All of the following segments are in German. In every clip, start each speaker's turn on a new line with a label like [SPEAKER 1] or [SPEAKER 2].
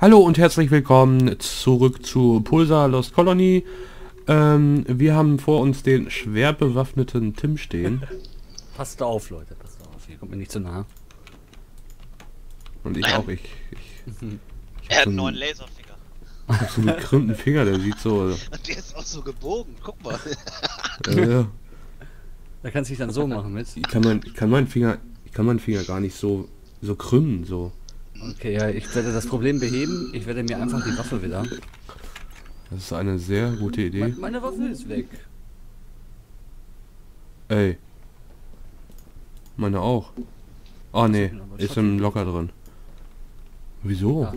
[SPEAKER 1] Hallo und herzlich willkommen zurück zu Pulsar Lost Colony. Ähm, wir haben vor uns den schwer bewaffneten Tim stehen.
[SPEAKER 2] Passt auf, Leute, passt auf. Hier kommt mir nicht zu nah.
[SPEAKER 1] Und ich auch. Ich, ich, ich
[SPEAKER 3] Er hat einen neuen Laserfinger.
[SPEAKER 1] hab so einen gekrümmten Finger, der sieht so...
[SPEAKER 3] Und der ist auch so gebogen. Guck mal.
[SPEAKER 1] Äh,
[SPEAKER 2] Da kannst du dich dann so machen mit.
[SPEAKER 1] ich kann mein, ich kann meinen Finger, ich kann meinen Finger gar nicht so, so krümmen, so.
[SPEAKER 2] Okay, ja, ich werde das Problem beheben. Ich werde mir einfach die Waffe wieder.
[SPEAKER 1] Das ist eine sehr gute Idee.
[SPEAKER 2] Me- Meine Waffe ist weg.
[SPEAKER 1] Ey. Meine auch. Ah nee, ist im Locker drin. Wieso?
[SPEAKER 2] Ja.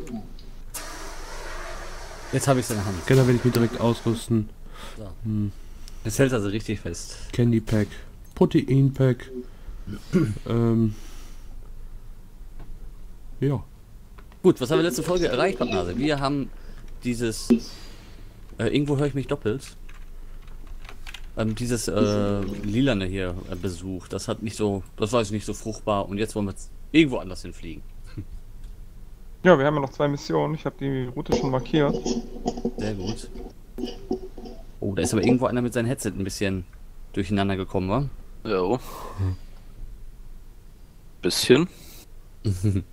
[SPEAKER 2] Jetzt habe ich es in der Hand.
[SPEAKER 1] Dann werde ich mich direkt ausrüsten.
[SPEAKER 2] So.
[SPEAKER 1] Hm.
[SPEAKER 2] Hält also richtig fest.
[SPEAKER 1] Candy Pack, Protein Pack. ähm. Ja.
[SPEAKER 2] Gut, was haben wir letzte Folge erreicht, Pappnase? Wir haben dieses... Äh, irgendwo höre ich mich doppelt. Ähm, dieses äh, Lilane hier äh, besucht. Das hat nicht so... Das war jetzt nicht so fruchtbar. Und jetzt wollen wir irgendwo anders hinfliegen.
[SPEAKER 4] Ja, wir haben ja noch zwei Missionen. Ich habe die Route schon markiert.
[SPEAKER 2] Sehr gut. Oh, da ist aber irgendwo einer mit seinem Headset ein bisschen durcheinander gekommen, wa?
[SPEAKER 5] Jo. Bisschen.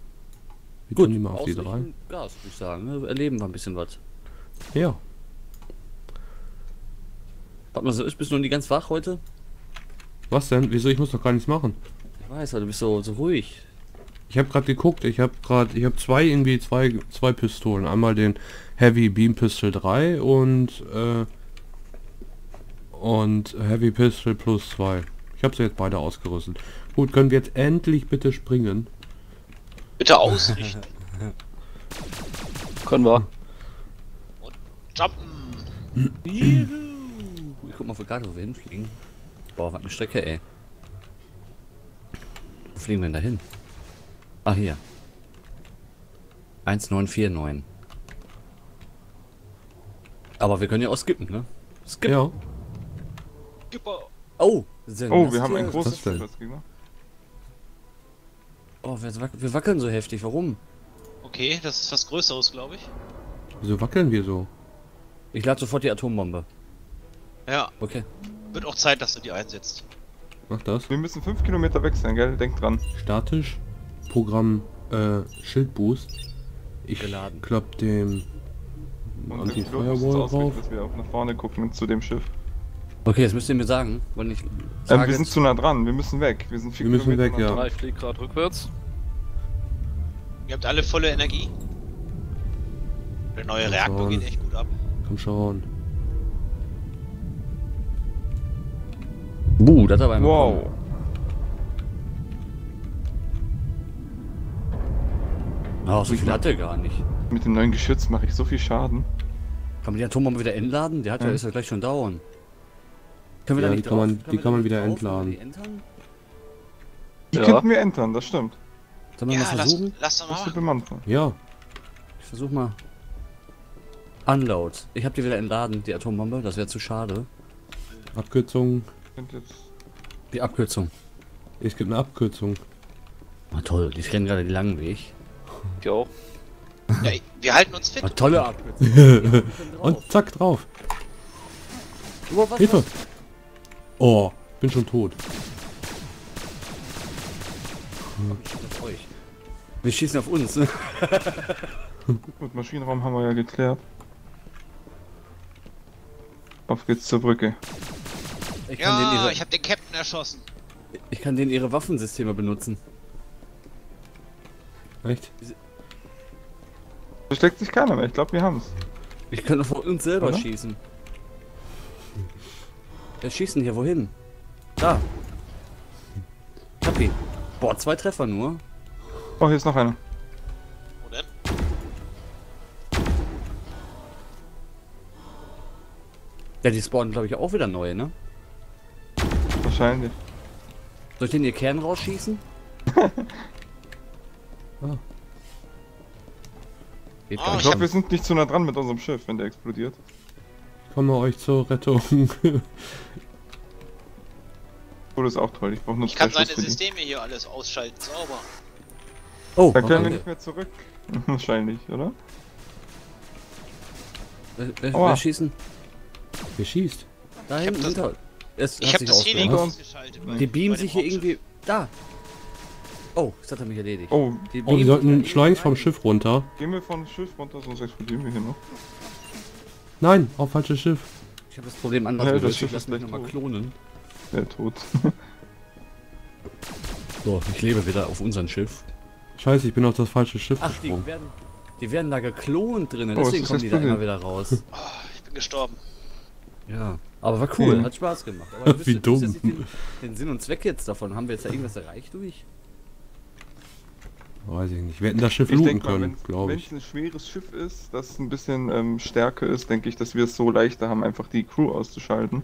[SPEAKER 1] Wir
[SPEAKER 2] Gut,
[SPEAKER 1] tun die mal auf die drei.
[SPEAKER 2] Gas, würde ich sagen. ne? Erleben wir ein bisschen was.
[SPEAKER 1] Ja.
[SPEAKER 2] Warte mal, so ist, bist du noch nicht ganz wach heute?
[SPEAKER 1] Was denn? Wieso? Ich muss doch gar nichts machen.
[SPEAKER 2] Ich weiß, aber du bist so, so ruhig.
[SPEAKER 1] Ich habe gerade geguckt. Ich habe gerade, ich habe zwei irgendwie zwei zwei Pistolen. Einmal den Heavy Beam Pistol 3 und äh, und Heavy Pistol Plus 2. Ich habe sie jetzt beide ausgerüstet. Gut, können wir jetzt endlich bitte springen?
[SPEAKER 3] Bitte ausrichten.
[SPEAKER 5] Können wir.
[SPEAKER 3] Jumpen.
[SPEAKER 2] Juhu. Ich guck mal für gerade, wo wir hinfliegen. Boah, was eine Strecke, ey. Wo fliegen wir denn da hin? Ah, hier. 1949. Aber wir können ja auch skippen, ne? Skip.
[SPEAKER 1] Ja.
[SPEAKER 3] Super.
[SPEAKER 2] Oh, sind
[SPEAKER 4] Oh, wir haben ein großes? Schiff als Gegner.
[SPEAKER 2] Oh, wir, wac- wir wackeln so heftig. Warum?
[SPEAKER 3] Okay, das ist was Größeres, glaube ich.
[SPEAKER 1] Wieso wackeln wir so?
[SPEAKER 2] Ich lade sofort die Atombombe.
[SPEAKER 3] Ja,
[SPEAKER 2] Okay.
[SPEAKER 3] wird auch Zeit, dass du die einsetzt.
[SPEAKER 1] Mach das.
[SPEAKER 4] Wir müssen fünf Kilometer weg sein, gell? Denk dran.
[SPEAKER 1] Statisch. Programm äh, Schildboost. Ich
[SPEAKER 2] Geladen.
[SPEAKER 1] klapp dem
[SPEAKER 4] Und
[SPEAKER 1] Anti-Firewall drauf.
[SPEAKER 4] dass wir auch nach vorne gucken zu dem Schiff.
[SPEAKER 2] Okay, jetzt müsst ihr mir sagen, wann ich.
[SPEAKER 4] Ähm,
[SPEAKER 2] sage
[SPEAKER 4] wir sind zu nah dran. Wir müssen weg. Wir sind vier
[SPEAKER 1] Wir müssen weg, ja.
[SPEAKER 4] dran.
[SPEAKER 5] Ich fliege gerade rückwärts.
[SPEAKER 3] Ihr habt alle volle Energie. Der neue
[SPEAKER 1] Komm
[SPEAKER 3] Reaktor
[SPEAKER 1] schon.
[SPEAKER 3] geht echt gut ab.
[SPEAKER 1] Komm schon.
[SPEAKER 2] Buh, das hat aber einmal
[SPEAKER 4] Wow.
[SPEAKER 2] kommen. Oh, so viel hat er gar nicht.
[SPEAKER 4] Mit dem neuen Geschütz mache ich so viel Schaden.
[SPEAKER 2] Kann man die Atombombe wieder entladen? Der hat ja,
[SPEAKER 4] Ja.
[SPEAKER 2] ist ja gleich schon down. Können wir
[SPEAKER 1] Ja,
[SPEAKER 2] da
[SPEAKER 1] die kann man-
[SPEAKER 2] drauf?
[SPEAKER 1] die kann man wieder entladen.
[SPEAKER 2] die
[SPEAKER 5] Ja.
[SPEAKER 4] könnten wir entern, das stimmt.
[SPEAKER 2] Sollen wir
[SPEAKER 3] Ja,
[SPEAKER 2] mal
[SPEAKER 3] lass,
[SPEAKER 2] versuchen?
[SPEAKER 3] lass doch mal
[SPEAKER 4] bemannt.
[SPEAKER 1] Ja.
[SPEAKER 2] Ich versuch mal. Unload. Ich habe die wieder entladen, die Atombombe. Das wäre zu schade.
[SPEAKER 1] Abkürzung.
[SPEAKER 2] Die Abkürzung.
[SPEAKER 1] Es gibt eine Abkürzung.
[SPEAKER 2] Ah, toll. Die rennen gerade den langen Weg.
[SPEAKER 5] Auch.
[SPEAKER 3] Ja, wir halten uns fit.
[SPEAKER 2] Ah, tolle Abkürzung.
[SPEAKER 1] Und zack drauf.
[SPEAKER 2] Oh, was,
[SPEAKER 1] Hilfe.
[SPEAKER 2] was?
[SPEAKER 1] Oh, bin schon tot.
[SPEAKER 2] Euch. Wir schießen auf uns. ne?
[SPEAKER 4] Gut, Maschinenraum haben wir ja geklärt. Auf geht's zur Brücke.
[SPEAKER 2] Ich
[SPEAKER 3] Ja,
[SPEAKER 2] ihre,
[SPEAKER 3] ich habe den Captain erschossen.
[SPEAKER 2] ich kann denen ihre Waffensysteme benutzen.
[SPEAKER 1] Echt?
[SPEAKER 4] Versteckt sich keiner mehr. Ich glaube, wir haben's.
[SPEAKER 2] Ich kann auf uns selber
[SPEAKER 4] Oder?
[SPEAKER 2] schießen. Wer schießt denn hier wohin? Da. Ich hab ihn. Boah, zwei Treffer nur.
[SPEAKER 4] Oh, hier ist noch einer.
[SPEAKER 3] Wo denn?
[SPEAKER 2] Ja, die spawnen, glaube ich, auch wieder neu, ne?
[SPEAKER 4] Wahrscheinlich.
[SPEAKER 2] Soll ich den ihr Kern rausschießen?
[SPEAKER 1] Ah.
[SPEAKER 2] Geht
[SPEAKER 3] Ah,
[SPEAKER 4] Ich glaube, wir sind nicht zu nah dran mit unserem Schiff, wenn der explodiert.
[SPEAKER 1] Komme euch zur Rettung.
[SPEAKER 4] Oh, das ist auch toll. Ich brauche nur
[SPEAKER 3] Ich
[SPEAKER 4] zwei
[SPEAKER 3] kann seine
[SPEAKER 4] Schuss die.
[SPEAKER 3] Systeme hier alles ausschalten. Sauber.
[SPEAKER 2] Oh,
[SPEAKER 4] Da können wir nicht mehr zurück. Wahrscheinlich, oder?
[SPEAKER 2] Wer, wer, wer schießen?
[SPEAKER 1] Wer schießt?
[SPEAKER 2] Da
[SPEAKER 3] Ich hab
[SPEAKER 2] hinten
[SPEAKER 3] das-
[SPEAKER 2] hinter. Es
[SPEAKER 3] Ich
[SPEAKER 2] sich
[SPEAKER 3] das. Heli
[SPEAKER 4] Was?
[SPEAKER 3] ausgeschaltet.
[SPEAKER 2] Die beamen sich hier irgendwie. Da! Oh, das hat er mich erledigt.
[SPEAKER 4] Oh,
[SPEAKER 2] Die
[SPEAKER 1] Oh, wir sollten schleunigst vom Schiff runter.
[SPEAKER 4] gehen wir vom Schiff runter, sonst explodieren wir hier noch.
[SPEAKER 1] Nein, auf falsches Schiff.
[SPEAKER 2] Ich habe das Problem anders
[SPEAKER 4] Ja, das
[SPEAKER 2] gelöst.
[SPEAKER 4] Schiff
[SPEAKER 2] Ich lass mich nochmal klonen.
[SPEAKER 4] Der tot.
[SPEAKER 2] So, ich lebe wieder auf unserem Schiff.
[SPEAKER 1] Scheiße, ich bin auf das falsche Schiff
[SPEAKER 2] Ach, die
[SPEAKER 1] gesprungen.
[SPEAKER 2] werden, die werden da geklont drinnen,
[SPEAKER 4] Oh, es
[SPEAKER 2] deswegen kommen die da immer wieder raus.
[SPEAKER 3] Oh, ich bin gestorben.
[SPEAKER 2] Ja, aber war cool,
[SPEAKER 4] Ja.
[SPEAKER 2] hat Spaß gemacht. Aber
[SPEAKER 1] Wie
[SPEAKER 2] wisst- wisst
[SPEAKER 1] dumm.
[SPEAKER 2] Den, den Sinn und Zweck jetzt davon. Haben wir jetzt da irgendwas erreicht durch?
[SPEAKER 1] Weiß ich nicht. Wir hätten das Schiff
[SPEAKER 4] Ich
[SPEAKER 1] looten
[SPEAKER 4] mal,
[SPEAKER 1] können, glaube
[SPEAKER 4] wenn
[SPEAKER 1] ich.
[SPEAKER 4] es ein schweres Schiff ist, das ein bisschen ähm, stärker ist, denke ich, dass wir es so leichter haben, einfach die Crew auszuschalten.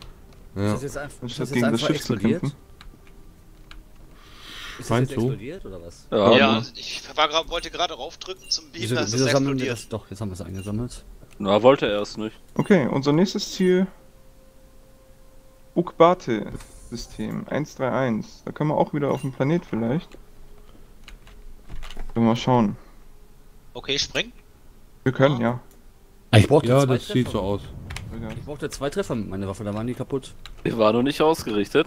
[SPEAKER 2] Ist
[SPEAKER 1] Ja.
[SPEAKER 2] das jetzt, einfach, ist
[SPEAKER 4] Anstatt
[SPEAKER 2] das jetzt
[SPEAKER 4] gegen das Schiff zu
[SPEAKER 2] explodiert?
[SPEAKER 4] kämpfen.
[SPEAKER 2] Ist das jetzt
[SPEAKER 1] du?
[SPEAKER 2] explodiert oder was?
[SPEAKER 5] Ja,
[SPEAKER 3] Ja, ich war grad, wollte gerade raufdrücken zum Beam,
[SPEAKER 2] Wieso,
[SPEAKER 3] da ist
[SPEAKER 2] wieso
[SPEAKER 3] es explodiert.
[SPEAKER 2] das? Doch, jetzt haben wir es eingesammelt.
[SPEAKER 5] na, wollte er erst nicht.
[SPEAKER 4] Okay, unser nächstes Ziel. Ukbate-System 131. Da können wir auch wieder auf dem Planet vielleicht. Mal schauen.
[SPEAKER 3] Okay, spring.
[SPEAKER 4] Wir können, ja.
[SPEAKER 2] Ah, ich brauchte
[SPEAKER 1] Ja,
[SPEAKER 2] zwei
[SPEAKER 1] das sieht
[SPEAKER 2] Treffer.
[SPEAKER 1] so aus.
[SPEAKER 2] Ich brauchte zwei Treffer mit meiner Waffe, da waren die kaputt.
[SPEAKER 5] Wir waren noch nicht ausgerichtet.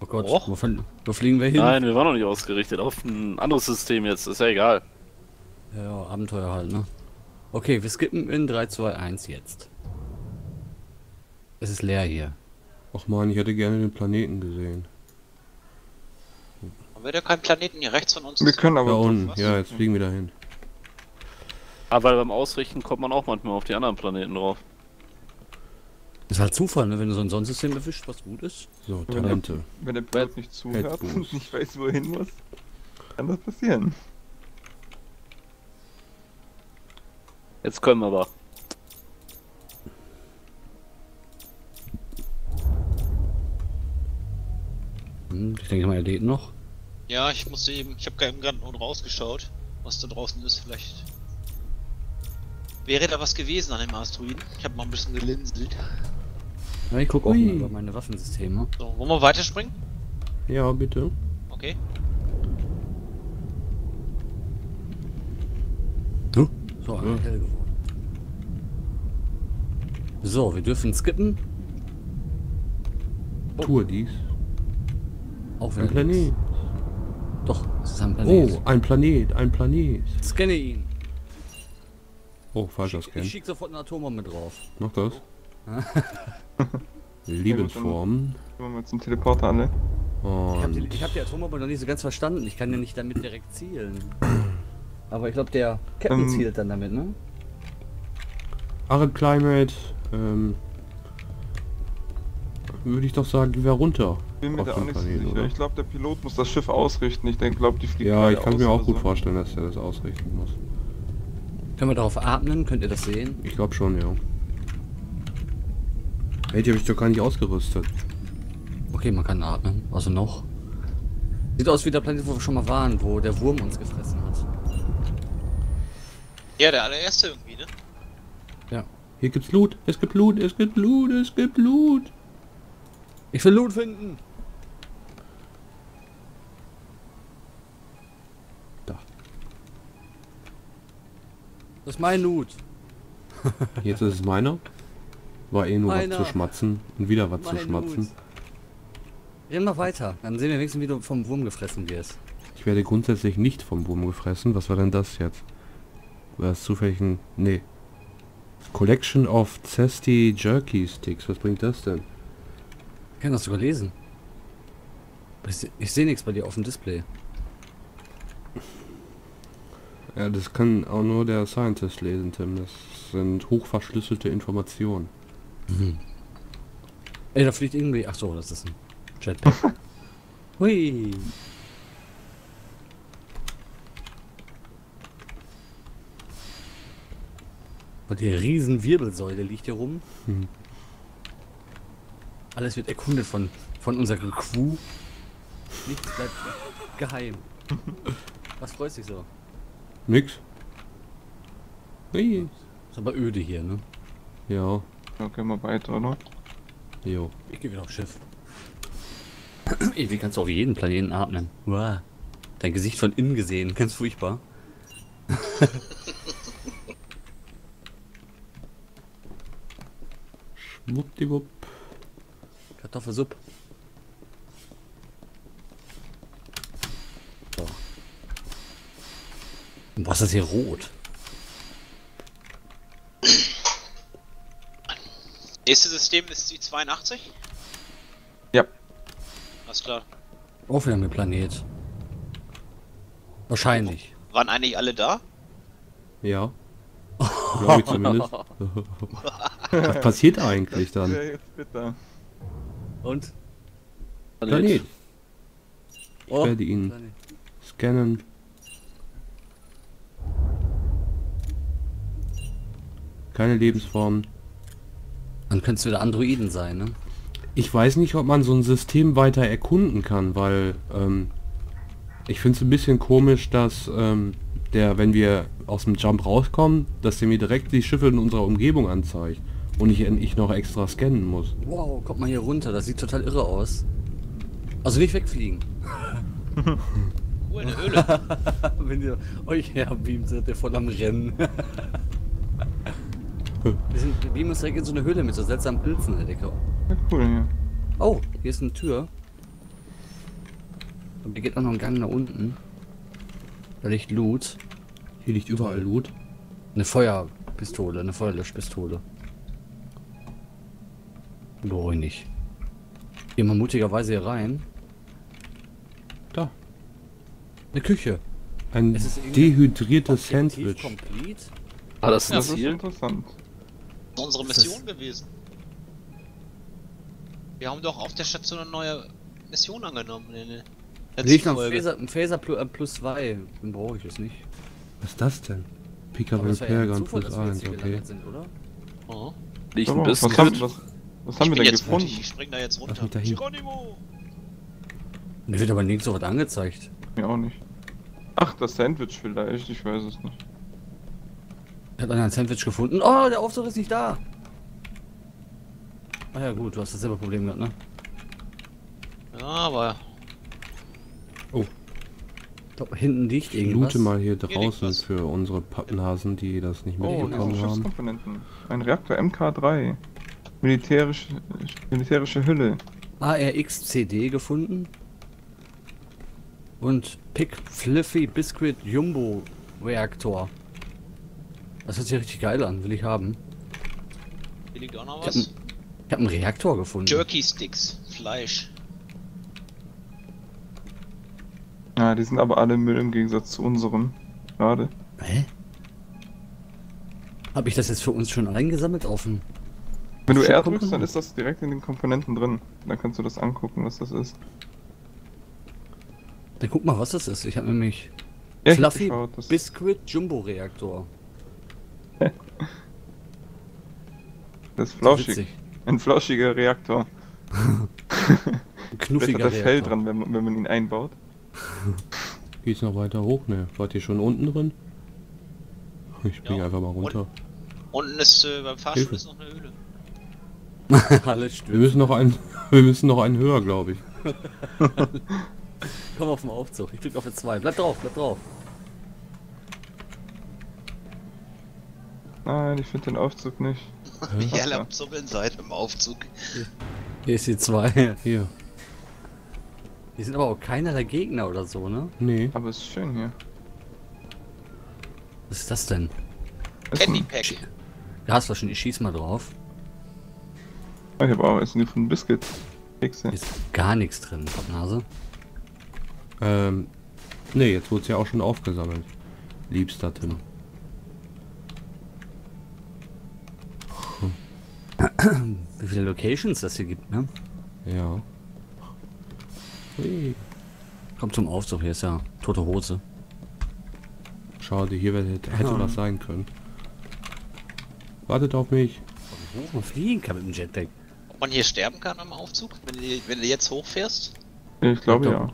[SPEAKER 2] Oh Gott,
[SPEAKER 3] Och.
[SPEAKER 2] wo, wo fliegen wir hin?
[SPEAKER 5] Nein, wir waren noch nicht ausgerichtet. Auf ein anderes System jetzt, ist ja egal.
[SPEAKER 2] Ja, ja, Abenteuer halt, ne? Okay, wir skippen in 3, 2, 1 jetzt. Es ist leer hier.
[SPEAKER 1] Ach man, ich hätte gerne den Planeten gesehen.
[SPEAKER 3] Haben wir da keinen Planeten hier rechts von uns?
[SPEAKER 4] Wir können aber.
[SPEAKER 1] Da unten. Ja, jetzt fliegen wir dahin.
[SPEAKER 5] Aber beim Ausrichten kommt man auch manchmal auf die anderen Planeten drauf.
[SPEAKER 2] Ist halt Zufall, ne? Wenn du so ein Sonnensystem erwischt, was gut ist.
[SPEAKER 1] So,
[SPEAKER 4] Wenn der,
[SPEAKER 1] Talente.
[SPEAKER 4] wenn der Pilot nicht zuhört und nicht weiß, wo er hin muss, kann das passieren.
[SPEAKER 5] Jetzt können wir aber.
[SPEAKER 2] Hm, ich denke mal, er lädt noch.
[SPEAKER 3] Ja, ich musste eben, ich habe gerade nur rausgeschaut, was da draußen ist. Vielleicht wäre da was gewesen an dem Asteroiden. Ich habe mal ein bisschen gelinselt.
[SPEAKER 2] Ja, ich gucke auch
[SPEAKER 1] Ui.
[SPEAKER 2] mal über meine Waffensysteme.
[SPEAKER 3] So, wollen wir weiterspringen?
[SPEAKER 1] Ja, bitte.
[SPEAKER 3] Okay.
[SPEAKER 2] So, so
[SPEAKER 1] Ja.
[SPEAKER 2] hell geworden. So, wir dürfen skippen.
[SPEAKER 1] Tue dies.
[SPEAKER 2] Wenn
[SPEAKER 1] Ein Planet.
[SPEAKER 2] Doch, es ist ein Planet.
[SPEAKER 1] Oh, ein Planet, ein Planet.
[SPEAKER 2] Scanne ihn.
[SPEAKER 1] Oh, falscher
[SPEAKER 2] Ich, ich
[SPEAKER 1] Scan.
[SPEAKER 2] schick sofort eine Atombombe drauf.
[SPEAKER 1] Mach das. Lebensform.
[SPEAKER 4] Gehen wir mal zum Teleporter alle.
[SPEAKER 2] Ich habe die, ich hab die Atombombe noch nicht so ganz verstanden. Ich kann ja nicht damit direkt zielen. Aber ich glaube, der Captain
[SPEAKER 4] Ähm.
[SPEAKER 2] zielt dann damit, ne?
[SPEAKER 1] Arid Climate, ähm, würde ich doch sagen, gehen wir runter.
[SPEAKER 4] Bin mir da auch nicht so sicher.
[SPEAKER 1] oder?
[SPEAKER 4] Ich glaube, der Pilot muss das Schiff ausrichten. Ich denke, glaube, die fliegen
[SPEAKER 1] Ja, ich kann
[SPEAKER 4] aus
[SPEAKER 1] mir auch gut
[SPEAKER 4] so.
[SPEAKER 1] vorstellen, dass er das ausrichten muss.
[SPEAKER 2] Können wir darauf atmen? Könnt ihr das sehen?
[SPEAKER 1] Ich glaube schon, ja. Hey, die habe ich doch gar nicht ausgerüstet.
[SPEAKER 2] Okay, man kann atmen. Also noch. Sieht aus wie der Planet, wo wir schon mal waren, wo der Wurm uns gefressen hat.
[SPEAKER 3] Ja, der allererste irgendwie, ne?
[SPEAKER 1] Hier gibt's Loot, es gibt Loot, es gibt Loot, es gibt Loot.
[SPEAKER 2] Ich will Loot finden. Das ist mein Loot.
[SPEAKER 1] Jetzt ist es meiner. War eh nur
[SPEAKER 2] Meiner.
[SPEAKER 1] was zu schmatzen und wieder was zu
[SPEAKER 2] Mein
[SPEAKER 1] schmatzen.
[SPEAKER 2] Loot. Renn mal weiter. Dann sehen wir wenigstens, wie du vom Wurm gefressen wirst.
[SPEAKER 1] Ich werde grundsätzlich nicht vom Wurm gefressen. Was war denn das jetzt? War das zufällig ein... Nee. Collection of Zesty Jerky Sticks. Was bringt das denn?
[SPEAKER 2] Ich kann das sogar lesen. Ich, se- ich sehe nichts bei dir auf dem Display.
[SPEAKER 1] Ja, das kann auch nur der Scientist lesen, Tim. Das sind hochverschlüsselte Informationen.
[SPEAKER 2] Ey, da fliegt irgendwie. Ach so, das ist ein Jetpack. Hui. Und die riesen Wirbelsäule liegt hier rum.
[SPEAKER 1] Hm.
[SPEAKER 2] Alles wird erkundet von, von unserer Crew. Nichts bleibt geheim. Was freut sich so?
[SPEAKER 1] Nix. Hui.
[SPEAKER 2] Ist aber öde hier, ne?
[SPEAKER 1] Ja,
[SPEAKER 4] Ja, gehen wir weiter, oder?
[SPEAKER 1] jo.
[SPEAKER 2] Ich gehe wieder aufs Schiff. Ey, wie kannst du auf jeden Planeten atmen? Wow. Dein Gesicht von innen gesehen, ganz furchtbar.
[SPEAKER 1] Wuppdiwupp.
[SPEAKER 2] Kartoffelsuppe. Und was ist hier rot?
[SPEAKER 3] Nächstes System ist die 82?
[SPEAKER 4] Ja.
[SPEAKER 3] Alles klar.
[SPEAKER 2] Auch wieder mit Planet. Wahrscheinlich.
[SPEAKER 3] Waren eigentlich alle da?
[SPEAKER 1] Ja. Glaube ich zumindest. Was passiert eigentlich dann?
[SPEAKER 2] Und?
[SPEAKER 1] Planet. Ich
[SPEAKER 2] Oh,
[SPEAKER 1] werde ihn
[SPEAKER 2] Planet.
[SPEAKER 1] scannen. Keine Lebensform.
[SPEAKER 2] Dann könnte es wieder Androiden sein, ne?
[SPEAKER 1] Ich weiß nicht, ob man so ein System weiter erkunden kann, weil ähm, ich finde es ein bisschen komisch, dass ähm, der, wenn wir aus dem Jump rauskommen, dass der mir direkt die Schiffe in unserer Umgebung anzeigt und ich, ich noch extra scannen muss.
[SPEAKER 2] Wow, kommt mal hier runter, das sieht total irre aus. Also nicht wegfliegen.
[SPEAKER 3] Cool, eine Höhle.
[SPEAKER 2] Wenn ihr euch herbeamt, seid ihr voll am Rennen. wir, sind, beamen uns direkt in so eine Höhle mit so seltsamen Pilzen in der Decke.
[SPEAKER 4] Ja, cool hier.
[SPEAKER 2] Oh, hier ist eine Tür. Und hier geht auch noch ein Gang nach unten. Da liegt Loot.
[SPEAKER 1] Hier liegt überall Loot.
[SPEAKER 2] Eine Feuerpistole, eine Feuerlöschpistole. Beruhig nicht. Gehen wir mutigerweise hier rein.
[SPEAKER 1] Da.
[SPEAKER 2] Eine Küche.
[SPEAKER 1] Ein dehydriertes Sandwich.
[SPEAKER 2] Complete.
[SPEAKER 5] Ah, das ist
[SPEAKER 3] Ja,
[SPEAKER 4] Das ist interessant.
[SPEAKER 3] Das ist unsere
[SPEAKER 2] Das ist-
[SPEAKER 3] Mission gewesen. Wir haben doch auf der Station eine neue Mission angenommen. In der letzten
[SPEAKER 2] Liegt noch ein
[SPEAKER 3] Folge.
[SPEAKER 2] Phaser, ein Phaser Plus, äh, plus 2. Den brauche ich jetzt nicht.
[SPEAKER 1] Was ist das denn? Pickup
[SPEAKER 2] das
[SPEAKER 1] Repair
[SPEAKER 2] ein
[SPEAKER 1] Gun plus
[SPEAKER 2] dass wir jetzt
[SPEAKER 1] 1,
[SPEAKER 2] hier
[SPEAKER 1] okay.
[SPEAKER 2] sind, oder?
[SPEAKER 3] Oh.
[SPEAKER 5] Liegt ein
[SPEAKER 4] was
[SPEAKER 5] bisschen.
[SPEAKER 4] haben, was, was haben
[SPEAKER 3] ich
[SPEAKER 4] wir denn gefunden?
[SPEAKER 3] ich spring da jetzt runter. Geronimo!
[SPEAKER 2] Mir wird aber nirgends so was angezeigt.
[SPEAKER 4] Mir auch nicht. Ach, das Sandwich vielleicht, ich weiß es nicht.
[SPEAKER 2] Hat einer ein Sandwich gefunden? Oh, der Aufzug ist nicht da. Ah ja gut, du hast dasselbe Problem gehabt, ne?
[SPEAKER 3] Ja, aber
[SPEAKER 2] Ich glaube, hinten liegt
[SPEAKER 1] Ich
[SPEAKER 2] irgendwas.
[SPEAKER 1] loote mal hier draußen
[SPEAKER 3] was.
[SPEAKER 1] für unsere Pappenhasen, die das nicht
[SPEAKER 4] Oh,
[SPEAKER 1] mitbekommen haben.
[SPEAKER 4] Schiffskomponenten. Ein Reaktor MK3. Militärische, militärische Hülle.
[SPEAKER 2] ARX-CD gefunden. Und Pick Fliffy Biscuit Jumbo Reaktor. Das hört sich richtig geil an, will ich haben.
[SPEAKER 3] hier liegt auch noch
[SPEAKER 2] Ich hab,
[SPEAKER 3] was.
[SPEAKER 2] einen- ich hab einen Reaktor gefunden.
[SPEAKER 3] Jerky Sticks, Fleisch.
[SPEAKER 4] Ja, die sind aber alle Müll im Gegensatz zu unserem. Gerade.
[SPEAKER 2] Hä? Hab ich das jetzt für uns schon eingesammelt auf dem...
[SPEAKER 4] Wenn du R drückst, dann ist das direkt in den Komponenten drin. Dann kannst du das angucken, was das ist.
[SPEAKER 2] Dann guck mal, was das ist. Ich habe nämlich
[SPEAKER 4] Ja,
[SPEAKER 2] Fluffy Biscuit Jumbo Reaktor.
[SPEAKER 4] Das ist flauschig.
[SPEAKER 2] witzig.
[SPEAKER 4] Ein flauschiger Reaktor.
[SPEAKER 2] Ein
[SPEAKER 4] Vielleicht hat
[SPEAKER 2] knuffiger
[SPEAKER 4] er Fell dran, wenn man, wenn man ihn einbaut.
[SPEAKER 1] Geht's noch weiter hoch? Ne, wart ihr schon unten drin? Ich spring
[SPEAKER 3] Ja.
[SPEAKER 1] einfach mal runter.
[SPEAKER 3] Unten ist äh, beim Fahrstuhl
[SPEAKER 1] Hilfe.
[SPEAKER 3] ist noch eine Höhle.
[SPEAKER 2] Alles
[SPEAKER 1] Wir
[SPEAKER 2] stimmt.
[SPEAKER 1] müssen noch einen, wir müssen noch einen höher, glaube ich.
[SPEAKER 2] Komm auf den Aufzug. Ich drück auf F2. Bleib drauf, bleib drauf.
[SPEAKER 4] Nein, ich finde den Aufzug nicht.
[SPEAKER 3] Wie ihr alle
[SPEAKER 4] ja.
[SPEAKER 3] am Zuppeln seid im Aufzug.
[SPEAKER 2] Hier ist die 2.
[SPEAKER 1] Hier.
[SPEAKER 2] Die sind aber auch keiner der Gegner oder so, ne?
[SPEAKER 1] Nee.
[SPEAKER 4] Aber es ist schön hier.
[SPEAKER 2] Was ist das denn?
[SPEAKER 4] Ist
[SPEAKER 3] Candy Pack.
[SPEAKER 2] Gasflaschen, ich schieß mal drauf.
[SPEAKER 4] ich habe auch Essen von Biscuit. Kekse.
[SPEAKER 2] Ist gar nichts drin, Pappnase.
[SPEAKER 1] Ähm, nee, jetzt wurde es ja auch schon aufgesammelt. Liebster Tim.
[SPEAKER 2] Wie viele Locations das hier gibt, ne?
[SPEAKER 1] Ja. Hui.
[SPEAKER 2] Kommt zum Aufzug, hier ist ja tote Hose.
[SPEAKER 1] Schade, hier hätte, hätte
[SPEAKER 2] Ja.
[SPEAKER 1] was sein können. Wartet auf mich.
[SPEAKER 2] Hoch man fliegen kann mit dem Jetpack.
[SPEAKER 3] Ob man hier sterben kann am Aufzug, wenn du, wenn du jetzt hochfährst?
[SPEAKER 4] Ich glaube
[SPEAKER 2] Ja.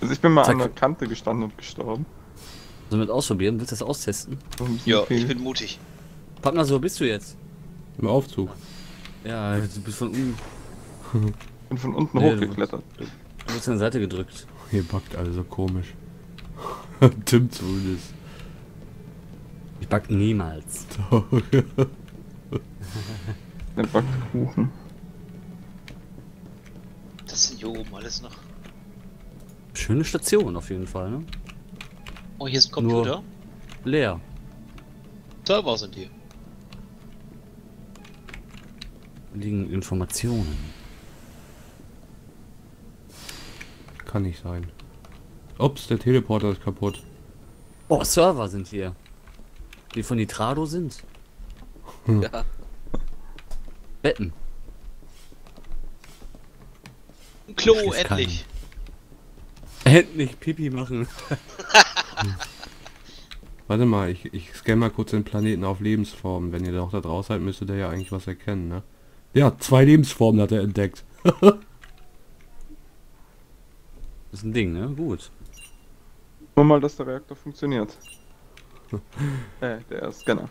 [SPEAKER 4] Also ich bin mal
[SPEAKER 2] Zack.
[SPEAKER 4] an der Kante gestanden und gestorben.
[SPEAKER 2] Sollen wir das ausprobieren? Willst du das austesten?
[SPEAKER 4] So
[SPEAKER 3] Ja, ich bin mutig.
[SPEAKER 2] Pappnase, wo bist du jetzt?
[SPEAKER 1] Im Aufzug.
[SPEAKER 2] Ja, du bist von unten.
[SPEAKER 4] bin von unten
[SPEAKER 2] Nee, du
[SPEAKER 4] hochgeklettert.
[SPEAKER 2] Du bist an der Seite gedrückt.
[SPEAKER 1] Hier backt also komisch. Tim zumindest.
[SPEAKER 2] Ich back niemals.
[SPEAKER 4] Der backt Kuchen.
[SPEAKER 3] Das sind hier oben alles noch.
[SPEAKER 2] Schöne Station auf jeden Fall, ne?
[SPEAKER 3] Oh, hier ist ein
[SPEAKER 2] Nur-
[SPEAKER 3] Computer.
[SPEAKER 2] Leer.
[SPEAKER 3] Server sind hier.
[SPEAKER 2] Liegen Informationen.
[SPEAKER 1] Kann nicht sein. Ups, der Teleporter ist kaputt.
[SPEAKER 2] Oh, Server sind hier. Die von Nitrado sind.
[SPEAKER 3] Ja.
[SPEAKER 2] Betten.
[SPEAKER 3] Ein Klo, endlich.
[SPEAKER 2] Endlich Pipi machen.
[SPEAKER 1] Warte mal, ich, ich scanne mal kurz den Planeten auf Lebensformen. Wenn ihr doch da draußen seid, müsstet ihr ja eigentlich was erkennen, ne? Ja, zwei Lebensformen hat er entdeckt.
[SPEAKER 2] Das ist ein Ding, ne? Gut.
[SPEAKER 4] Nur mal, dass der Reaktor funktioniert. äh, der Scanner.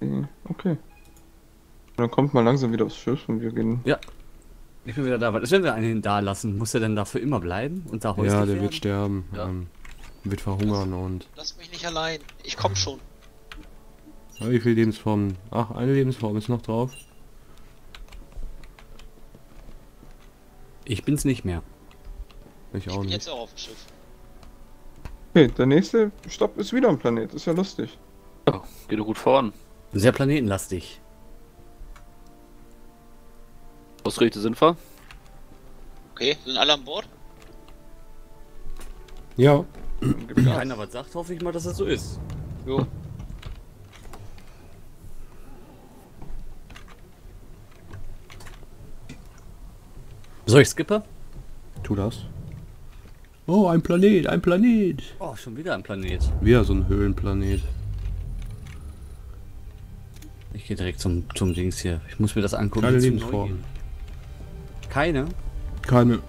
[SPEAKER 4] Okay, Okay. Dann kommt mal langsam wieder aufs Schiff und wir gehen.
[SPEAKER 2] Ich bin wieder da. Was ist, wenn wir einen da lassen? Muss er denn da für immer bleiben und da
[SPEAKER 1] Ja, der
[SPEAKER 2] werden?
[SPEAKER 1] wird sterben.
[SPEAKER 2] Ja.
[SPEAKER 1] Ähm, wird verhungern und...
[SPEAKER 3] Lass mich nicht allein. Ich komm schon.
[SPEAKER 1] Ja, wie viele Lebensformen? Ach, eine Lebensform ist noch drauf.
[SPEAKER 2] Ich bin's nicht mehr.
[SPEAKER 1] Ich
[SPEAKER 3] Ich
[SPEAKER 1] auch
[SPEAKER 3] bin
[SPEAKER 1] nicht.
[SPEAKER 3] jetzt auch auf dem Schiff.
[SPEAKER 4] Okay, der nächste Stopp ist wieder ein Planet. Ist ja lustig.
[SPEAKER 5] Ja, geht doch gut voran.
[SPEAKER 2] Sehr planetenlastig.
[SPEAKER 5] Ausgerichtet sind wir.
[SPEAKER 3] Okay, sind alle an Bord?
[SPEAKER 1] Ja,
[SPEAKER 2] keiner was sagt, hoffe ich mal, dass es so ist.
[SPEAKER 3] Jo.
[SPEAKER 2] Soll ich skippen?
[SPEAKER 1] tu das. Oh, ein Planet, ein Planet.
[SPEAKER 2] Oh, schon wieder ein Planet.
[SPEAKER 1] Wieder so ein Höhlenplanet.
[SPEAKER 2] Ich gehe direkt zum, zum Dings hier. Ich muss mir das angucken.
[SPEAKER 1] Keine Lebensform.
[SPEAKER 2] Keine?
[SPEAKER 1] Keine.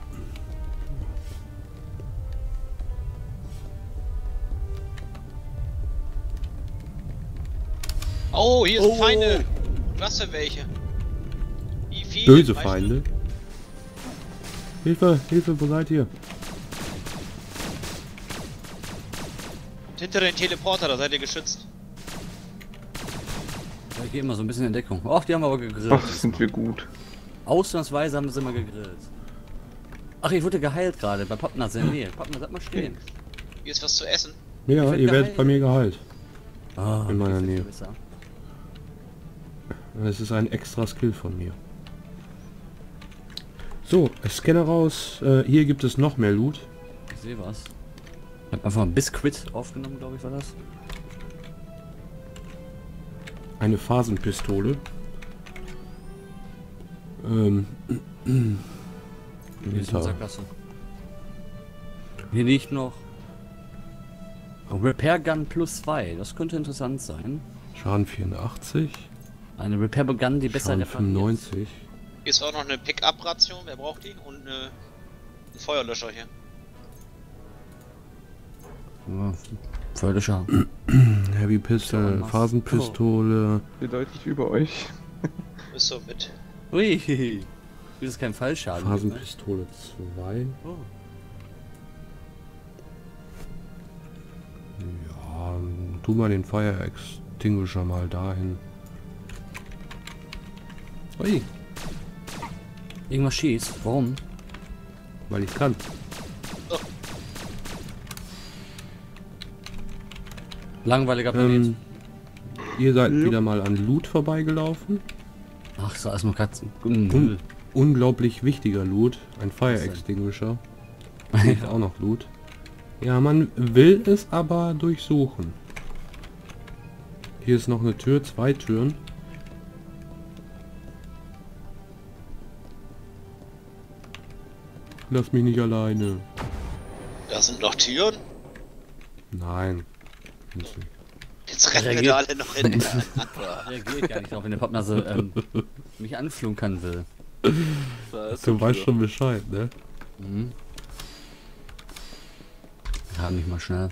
[SPEAKER 3] Oh, hier sind
[SPEAKER 2] Oh.
[SPEAKER 3] Feinde. Was für welche? Wie viele?
[SPEAKER 1] Böse Feinde. Hilfe, Hilfe, wo seid ihr?
[SPEAKER 3] Hinter den Teleporter, da seid ihr geschützt.
[SPEAKER 2] Ja, Ich gehe immer so ein bisschen in Deckung. Och, die haben aber gegrillt.
[SPEAKER 4] Ach, sind wir gut.
[SPEAKER 2] Ausnahmsweise haben sie immer gegrillt. Ach, ich wurde geheilt gerade bei Pappnase in der Nähe. Bleib mal stehen.
[SPEAKER 3] Hier ist was zu essen.
[SPEAKER 1] Ja, ihr werdet
[SPEAKER 2] geheilt.
[SPEAKER 1] bei mir geheilt.
[SPEAKER 2] Ah,
[SPEAKER 1] In meiner Nähe. Das ist ein extra Skill von mir. So, Scanner raus. Äh, hier gibt es noch mehr Loot.
[SPEAKER 2] Ich sehe was. Ich hab einfach ein Biscuit aufgenommen, glaube ich, war das.
[SPEAKER 1] Eine Phasenpistole. Ähm.
[SPEAKER 2] Hier ist liegt noch Repair Gun plus 2. Das könnte interessant sein.
[SPEAKER 1] Schaden 84.
[SPEAKER 2] Eine Repair Gun, die besser
[SPEAKER 1] Schaden
[SPEAKER 2] repariert.
[SPEAKER 1] 95.
[SPEAKER 3] Hier ist auch noch eine Pick-up-Ration, wer braucht die? Und eine, ein Feuerlöscher hier.
[SPEAKER 2] Ja, Förderscher.
[SPEAKER 1] Heavy Pistol. Phasenpistole.
[SPEAKER 4] Wir deutlich über euch.
[SPEAKER 3] Ist so mit.
[SPEAKER 2] Ui. Das ist kein Fallschaden.
[SPEAKER 1] Phasenpistole 2.
[SPEAKER 2] Oh.
[SPEAKER 1] Ja, tu mal den Fire Extinguisher mal dahin. Ui,
[SPEAKER 2] Irgendwas schießt. Warum?
[SPEAKER 1] weil ich kann.
[SPEAKER 2] Langweiliger Planet.
[SPEAKER 1] Ähm, ihr seid
[SPEAKER 4] Ja.
[SPEAKER 1] wieder mal an Loot vorbeigelaufen.
[SPEAKER 2] Ach, so erstmal Katzen.
[SPEAKER 1] Un unglaublich wichtiger Loot. Ein Fire? Extinguisher. Nicht auch noch Loot. Ja, man will es aber durchsuchen. Hier ist noch eine Tür, zwei Türen. Lass mich nicht alleine.
[SPEAKER 3] Da sind noch Türen.
[SPEAKER 1] Nein.
[SPEAKER 3] Jetzt rennen wir da alle noch hin.
[SPEAKER 2] Reagiert gar nicht drauf, wenn der Pappnase ähm, mich anflunkern will.
[SPEAKER 1] Du weißt schon Bescheid, ne?
[SPEAKER 2] Mhm. Ja, nicht mal schnell.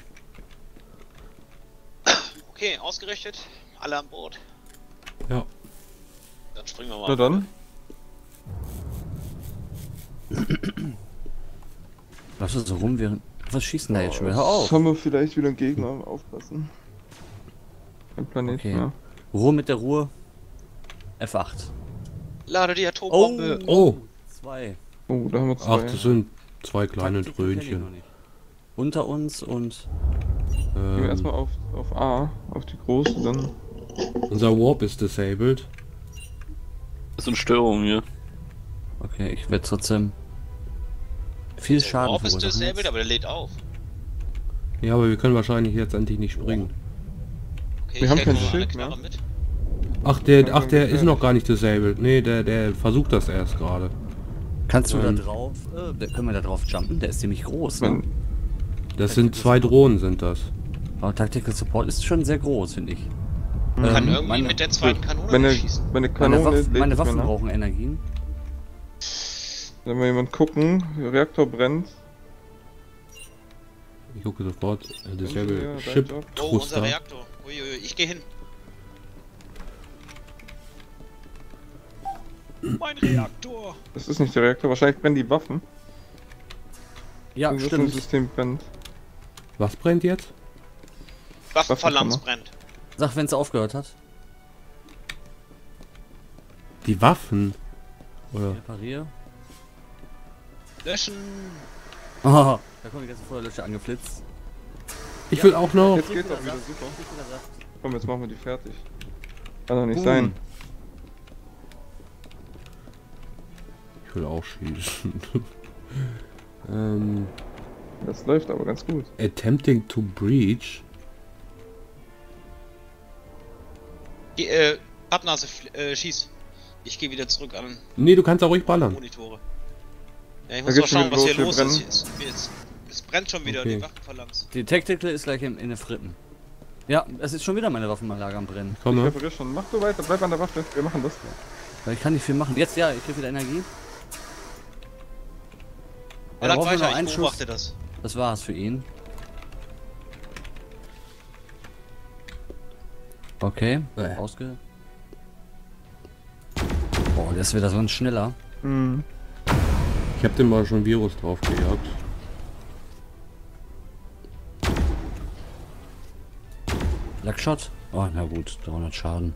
[SPEAKER 3] Okay, ausgerichtet. Alle an Bord.
[SPEAKER 1] Ja.
[SPEAKER 3] Dann springen wir mal.
[SPEAKER 4] Na dann.
[SPEAKER 2] Was ist so rum während. Was schießen da jetzt schon wieder? Hör
[SPEAKER 4] Jetzt
[SPEAKER 2] auf!
[SPEAKER 4] haben wir vielleicht wieder einen Gegner. Aufpassen. Ein Planet
[SPEAKER 2] Okay.
[SPEAKER 4] mehr.
[SPEAKER 2] Ruhe mit der Ruhe. F8.
[SPEAKER 3] Lade die Atombombe.
[SPEAKER 1] Oh,
[SPEAKER 2] Zwei.
[SPEAKER 4] Oh, da haben wir zwei.
[SPEAKER 1] ach, das sind zwei kleine
[SPEAKER 2] Taktik
[SPEAKER 1] Dröhnchen.
[SPEAKER 2] Unter uns und
[SPEAKER 4] Gehen wir
[SPEAKER 1] Ähm,
[SPEAKER 4] erstmal auf, auf A, auf die große, dann.
[SPEAKER 1] unser Warp ist disabled.
[SPEAKER 5] Das sind Störungen hier.
[SPEAKER 2] okay, ich werde trotzdem viel Schaden
[SPEAKER 3] Auf ist disabled, aber der lädt auf.
[SPEAKER 1] Ja, aber wir können wahrscheinlich jetzt endlich nicht springen.
[SPEAKER 3] Okay,
[SPEAKER 4] Wir haben kein Schild mehr.
[SPEAKER 3] mit.
[SPEAKER 1] Ach, der, ach, der ist noch gar nicht disabled. Nee, der, der versucht das erst gerade.
[SPEAKER 2] Kannst du
[SPEAKER 1] Ähm.
[SPEAKER 2] da drauf, äh, da- können wir da drauf jumpen? Der ist ziemlich groß. Ne?
[SPEAKER 1] Das sind zwei Drohnen, sind das.
[SPEAKER 2] Aber Tactical Support ist schon sehr groß, finde ich.
[SPEAKER 3] Kann
[SPEAKER 2] Ähm,
[SPEAKER 3] irgendwie
[SPEAKER 2] meine-
[SPEAKER 3] mit der zweiten Kanone schießen.
[SPEAKER 2] Meine, Waff, meine
[SPEAKER 4] nicht
[SPEAKER 2] Waffen brauchen Energien.
[SPEAKER 4] Wenn wir jemand gucken, der Reaktor brennt.
[SPEAKER 1] Ich gucke sofort. Äh, Disable
[SPEAKER 4] Job.
[SPEAKER 3] Oh, unser
[SPEAKER 1] Truster.
[SPEAKER 3] Reaktor. Uiuiui, ich gehe hin. Mein Reaktor.
[SPEAKER 4] Das ist nicht der Reaktor, wahrscheinlich brennen die Waffen.
[SPEAKER 2] Ja,
[SPEAKER 4] Das
[SPEAKER 2] stimmt.
[SPEAKER 4] System brennt.
[SPEAKER 1] Was brennt jetzt?
[SPEAKER 4] Waffenkammer.
[SPEAKER 3] brennt.
[SPEAKER 2] Sag, wenn es aufgehört hat.
[SPEAKER 1] Die Waffen. Oder?
[SPEAKER 2] Reparier.
[SPEAKER 3] Löschen.
[SPEAKER 2] Oh, da kommen die ganzen Feuerlöscher angeflitzt.
[SPEAKER 1] Ich will auch noch.
[SPEAKER 4] Jetzt geht's auch wieder super. Komm, jetzt machen wir die fertig. Kann doch nicht
[SPEAKER 2] Boom.
[SPEAKER 4] sein.
[SPEAKER 1] Ich will auch schießen. ähm,
[SPEAKER 4] Das läuft aber ganz gut.
[SPEAKER 1] attempting to breach.
[SPEAKER 3] Die, äh, Pappnase, äh, schieß. Ich gehe wieder zurück an
[SPEAKER 1] Nee, du kannst auch ruhig ballern.
[SPEAKER 3] Monitore. Ja, ich muss mal schauen, was hier
[SPEAKER 4] los, wir
[SPEAKER 3] ist. Ist. Es brennt schon wieder,
[SPEAKER 1] Okay.
[SPEAKER 3] die Waffenphalanx.
[SPEAKER 2] Die Tactical ist gleich in, in den Fritten. Ja, es ist schon wieder meine Waffenanlage am Brennen.
[SPEAKER 4] Ich
[SPEAKER 1] Komme.
[SPEAKER 4] repariere schon. Mach du weiter, bleib an der Waffe. Wir machen das.
[SPEAKER 2] Weil ich kann nicht viel machen. Jetzt ja, ich krieg wieder Energie.
[SPEAKER 3] Ja,
[SPEAKER 2] da
[SPEAKER 3] dann weiter, ich
[SPEAKER 2] Schuss.
[SPEAKER 3] beobachte das.
[SPEAKER 2] Das war's für ihn. Okay,
[SPEAKER 1] Äh.
[SPEAKER 2] ausge... Boah, der ist wieder so ein schneller.
[SPEAKER 4] Hm.
[SPEAKER 1] Ich hab dem mal schon Virus drauf gejagt.
[SPEAKER 2] Lackshot? Oh, na gut, 300 Schaden.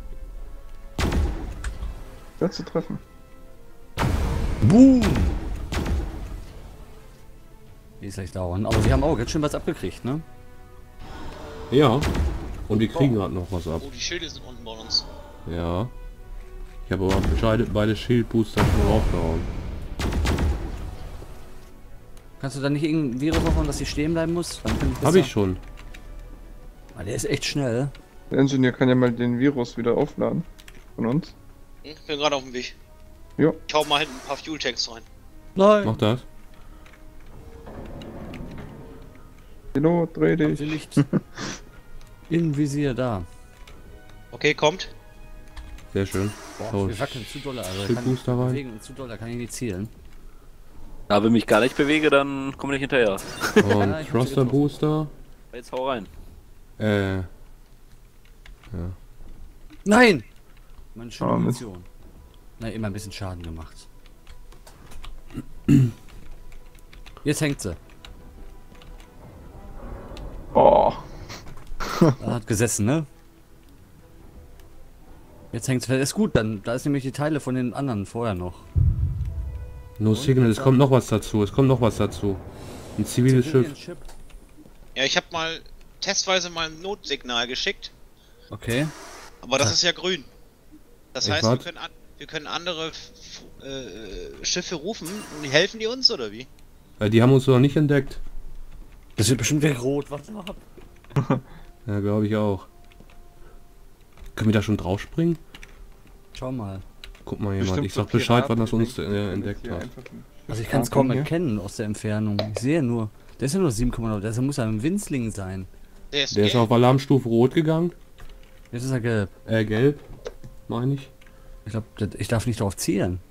[SPEAKER 4] Wer zu treffen.
[SPEAKER 2] Boom! Die ist echt dauern. Aber sie haben auch ganz schön was abgekriegt, ne?
[SPEAKER 1] Ja. Und wir kriegen gerade noch was ab.
[SPEAKER 3] Oh, die Schilde sind unten bei uns.
[SPEAKER 1] Ja. Ich habe aber beide Schildbooster schon draufgehauen.
[SPEAKER 2] Kannst du da nicht irgendein Virus aufmachen, dass sie stehen bleiben muss? Dann kann
[SPEAKER 1] Habe
[SPEAKER 2] besser-
[SPEAKER 1] ich schon.
[SPEAKER 2] Ah, der ist echt schnell.
[SPEAKER 4] Der Ingenieur kann ja mal den Virus wieder aufladen. Von uns.
[SPEAKER 3] Hm, bin gerade auf dem Weg.
[SPEAKER 4] Jo.
[SPEAKER 3] Ich hau mal hinten ein paar Fuel Tanks rein.
[SPEAKER 2] Nein!
[SPEAKER 1] Mach das.
[SPEAKER 4] Pilot, dreh dich.
[SPEAKER 2] Sie nicht in Visier da.
[SPEAKER 3] Okay, kommt.
[SPEAKER 1] Sehr schön.
[SPEAKER 2] Boah,
[SPEAKER 1] So,
[SPEAKER 2] wir wackeln zu doll. Also kann
[SPEAKER 1] Booster rein.
[SPEAKER 2] bewegen und zu doll, da kann ich nicht zielen.
[SPEAKER 5] Aber wenn ich mich gar nicht bewege, dann komme ich nicht hinterher.
[SPEAKER 1] Und
[SPEAKER 2] Ja,
[SPEAKER 1] Thruster. Booster.
[SPEAKER 5] Jetzt hau rein.
[SPEAKER 1] Äh.
[SPEAKER 2] Nein! Meine schöne
[SPEAKER 4] Oh.
[SPEAKER 2] Munition. Na, immer ein bisschen Schaden gemacht. Jetzt hängt sie.
[SPEAKER 4] Oh.
[SPEAKER 2] Da hat gesessen, ne? Jetzt hängt sie. Ist gut, dann. Da ist nämlich die Teile von den anderen vorher noch.
[SPEAKER 1] No Signal, es kommt noch was dazu. Es kommt noch was dazu. Ein ziviles Schiff.
[SPEAKER 3] Ja, ich habe mal testweise mal ein Notsignal geschickt,
[SPEAKER 2] Okay.
[SPEAKER 3] aber das ist ja grün. Das
[SPEAKER 1] Ich
[SPEAKER 3] heißt, wir können, an, wir können andere f- äh, Schiffe rufen und helfen die uns oder wie?
[SPEAKER 1] Äh, die haben uns noch nicht entdeckt.
[SPEAKER 2] Das wird bestimmt wieder rot. Warte mal.
[SPEAKER 1] Ja, glaube ich auch. Können wir da schon draufspringen?
[SPEAKER 2] Schau mal.
[SPEAKER 1] Guck mal jemand.
[SPEAKER 4] Bestimmt
[SPEAKER 1] Ich
[SPEAKER 4] so
[SPEAKER 1] sag Bescheid, wann das uns äh, entdeckt hat.
[SPEAKER 2] Also ich kann es kaum
[SPEAKER 4] hier.
[SPEAKER 2] erkennen aus der Entfernung. Ich sehe nur. Der ist ja nur 7,0. Der muss ja ein Winzling sein.
[SPEAKER 3] Der ist,
[SPEAKER 1] Der ist auf Alarmstufe rot gegangen.
[SPEAKER 2] Jetzt ist er gelb.
[SPEAKER 1] Äh, gelb. Meine ich.
[SPEAKER 2] Ich glaube, ich darf nicht drauf zielen.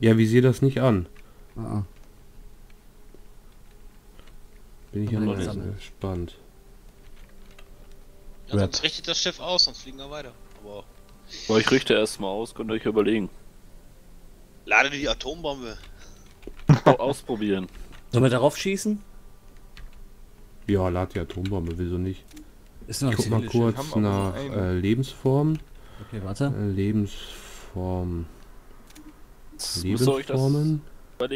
[SPEAKER 1] Ja, wie sehe das nicht an?
[SPEAKER 2] Ah, ah.
[SPEAKER 1] Bin ich ja mal gespannt.
[SPEAKER 3] ja, sonst richtet das Schiff aus, sonst fliegen wir weiter. Aber
[SPEAKER 5] ich richte erstmal aus, könnt ihr euch überlegen.
[SPEAKER 3] lade die Atombombe.
[SPEAKER 5] Au- Ausprobieren.
[SPEAKER 2] Sollen wir darauf schießen?
[SPEAKER 1] Ja, lad die Atombombe, wieso nicht?
[SPEAKER 2] Ist noch
[SPEAKER 1] Ich guck mal kurz nach äh, Lebensformen.
[SPEAKER 2] Okay, warte.
[SPEAKER 1] Äh, Lebensform.
[SPEAKER 5] Das
[SPEAKER 1] Lebensformen?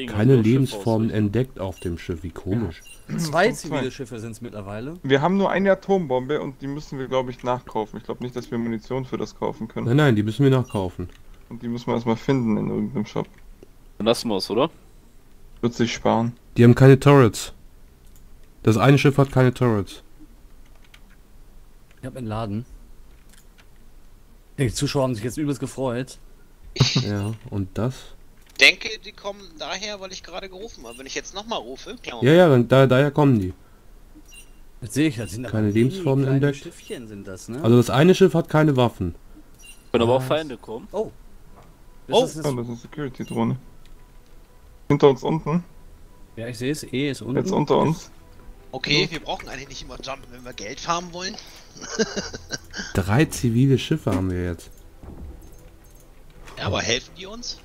[SPEAKER 1] Keine Lebensformen entdeckt auf dem Schiff. Wie komisch.
[SPEAKER 2] Zwei zivile Schiffe sind es mittlerweile.
[SPEAKER 4] Wir haben nur eine Atombombe und die müssen wir, glaube ich, nachkaufen. Ich glaube nicht, dass wir Munition für das kaufen können.
[SPEAKER 1] Nein, nein, die müssen wir nachkaufen.
[SPEAKER 4] Und die müssen wir erstmal finden in irgendeinem Shop.
[SPEAKER 5] Dann lassen wir es, oder?
[SPEAKER 4] Wird sich sparen.
[SPEAKER 1] Die haben keine Turrets. Das eine Schiff hat keine Turrets.
[SPEAKER 2] Ich habe entladen. Die Zuschauer haben sich jetzt übelst gefreut.
[SPEAKER 1] Ja, und das?
[SPEAKER 3] Denke, die kommen daher, weil ich gerade gerufen habe. Wenn ich jetzt nochmal rufe.
[SPEAKER 1] Ja, ja, dann, da, daher kommen die.
[SPEAKER 2] Jetzt sehe ich, das sind
[SPEAKER 1] Keine Lebensformen entdeckt.
[SPEAKER 2] Schiffchen sind das, ne?
[SPEAKER 1] Also das eine Schiff hat keine Waffen.
[SPEAKER 5] Können aber auch? Feinde kommen.
[SPEAKER 2] oh. Das
[SPEAKER 3] Oh.
[SPEAKER 2] ist
[SPEAKER 4] Ja,
[SPEAKER 2] das,
[SPEAKER 4] das ist eine Security-Drohne. Hinter uns unten.
[SPEAKER 2] ja, ich sehe es. E ist unten.
[SPEAKER 4] Jetzt unter uns.
[SPEAKER 3] Okay, wir brauchen eigentlich nicht immer jumpen, wenn wir Geld farmen wollen.
[SPEAKER 1] Drei zivile Schiffe haben wir jetzt.
[SPEAKER 3] Ja, aber helfen die uns?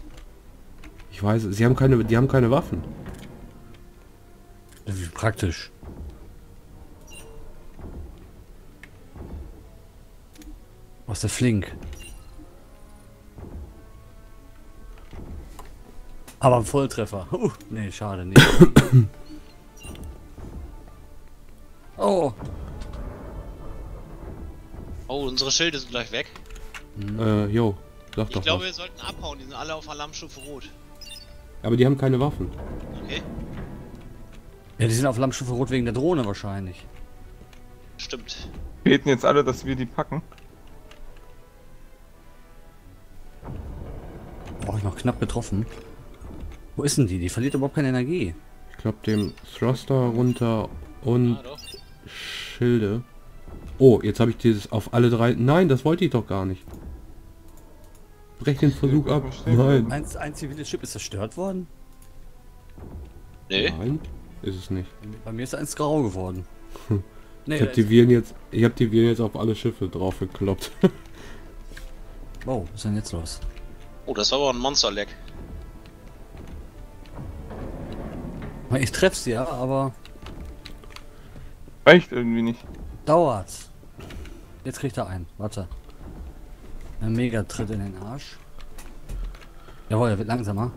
[SPEAKER 1] Ich weiß, sie haben keine, die haben keine Waffen.
[SPEAKER 2] Wie praktisch. Was der flink. Aber ein Volltreffer. Uh, nee, schade, nee. oh,
[SPEAKER 3] Oh, unsere Schilde sind gleich weg.
[SPEAKER 1] Äh, jo, sag
[SPEAKER 3] Ich
[SPEAKER 1] doch
[SPEAKER 3] glaube,
[SPEAKER 1] was.
[SPEAKER 3] wir sollten abhauen. Die sind alle auf Alarmstufe Rot.
[SPEAKER 1] Aber die haben keine Waffen.
[SPEAKER 3] Okay,
[SPEAKER 2] ja, die sind auf Lammstufe Rot wegen der Drohne wahrscheinlich.
[SPEAKER 3] stimmt.
[SPEAKER 4] Beten jetzt alle, dass wir die packen.
[SPEAKER 2] Boah, ich noch knapp getroffen. Wo ist denn die? Die verliert überhaupt keine Energie.
[SPEAKER 1] Ich glaube dem Thruster runter und
[SPEAKER 3] Ah.
[SPEAKER 1] Schilde. Oh, jetzt habe ich dieses auf alle drei. Nein, das wollte ich doch gar nicht. Brech den Versuch ab. Nein.
[SPEAKER 2] Ein, ein ziviles Schiff ist zerstört worden?
[SPEAKER 3] Nee.
[SPEAKER 1] Nein, ist es nicht.
[SPEAKER 2] Bei mir ist eins grau geworden. nee,
[SPEAKER 1] Ich habe die Viren jetzt, ich habe die Viren jetzt auf alle Schiffe drauf gekloppt.
[SPEAKER 2] wow, was ist denn jetzt los?
[SPEAKER 3] Oh, das war aber ein Monsterleck.
[SPEAKER 2] Ich treff's ja, aber
[SPEAKER 4] Reicht irgendwie nicht.
[SPEAKER 2] dauert. Jetzt kriegt er einen. Warte. Ein Megatritt in den Arsch. Jawohl, er wird langsamer.